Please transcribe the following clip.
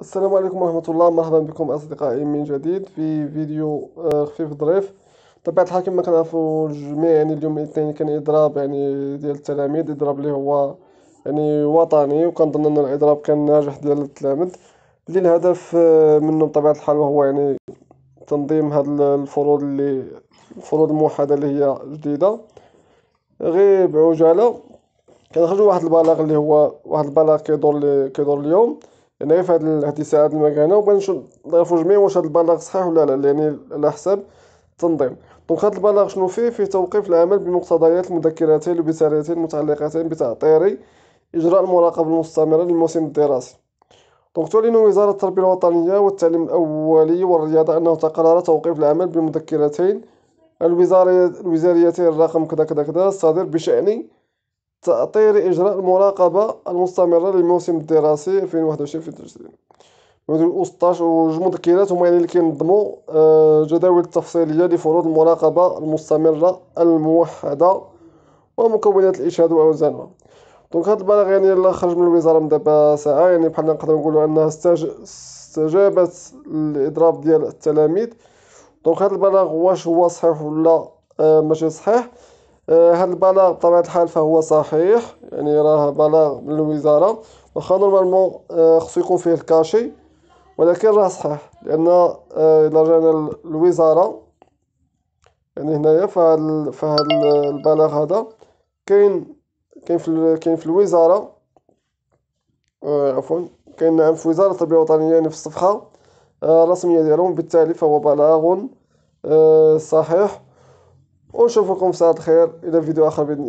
السلام عليكم ورحمة الله. مرحبا بكم أصدقائي من جديد في فيديو آه، خفيف ظريف. بطبيعة الحال كما كنعرفو الجميع يعني اليوم الاثنين كان إضراب يعني ديال التلاميذ إضراب اللي هو يعني وطني وكنظن أن الإضراب كان ناجح ديال التلاميذ. اللي الهدف آه، منه بطبيعة الحال وهو يعني تنظيم هاد الفروض اللي الفروض الموحدة اللي هي جديدة. غير بعجالة كنخرجو واحد البلاغ اللي هو واحد البلاغ كيدور كيدور اليوم. يعني غير في هاد الساعات المكانة وبغينا نعرفو جميع واش هاد البلاغ صحيح ولا لا يعني على حساب التنظيم donc هاد البلاغ شنو فيه؟ فيه توقيف العمل بمقتضيات المذكرتين الوزاريتين المتعلقتين بتأطير إجراء المراقبة المستمرة للموسم الدراسي. donc تعلن وزارة التربية الوطنية والتعليم الأولي والرياضة أنه تقرر توقيف العمل بالمذكرتين الوزاريتين الرقم كذا كذا كذا الصادر بشأن تأطير إجراء المراقبة المستمرة للموسم الدراسي 2021-2022 و16 وجوج مذكرات هما اللي كينظموا آه، جداول التفصيلية لفروض المراقبة المستمرة الموحدة ومكونات الإشهاد وأوزانها. دونك هاد البلاغ يعني اللي خرج من الوزارة من دابا ساعة يعني بحال نقدروا نقولوا أنها استجابت للإضراب ديال التلاميذ. donc هاد البلاغ واش هو صحيح ولا آه ماشي صحيح؟ هذا البلاغ بطبيعة الحال فهو صحيح. يعني راه بلاغ من الوزارة. واخا normalement آه، خصو يكون فيه ال cachet. ولكن راه صحيح لأن آه، إلا رجعنا للوزارة يعني هنايا فهاد فهاد البلاغ هذا كاين كاين في كاين في الوزارة. عفوا كاين نعم في وزارة التربية الوطنية يعني في الصفحة الرسمية ديالهم. بالتالي فهو بلاغ صحيح. ونشوفكم في ساعة الخير إلى فيديو آخر بإذن الله.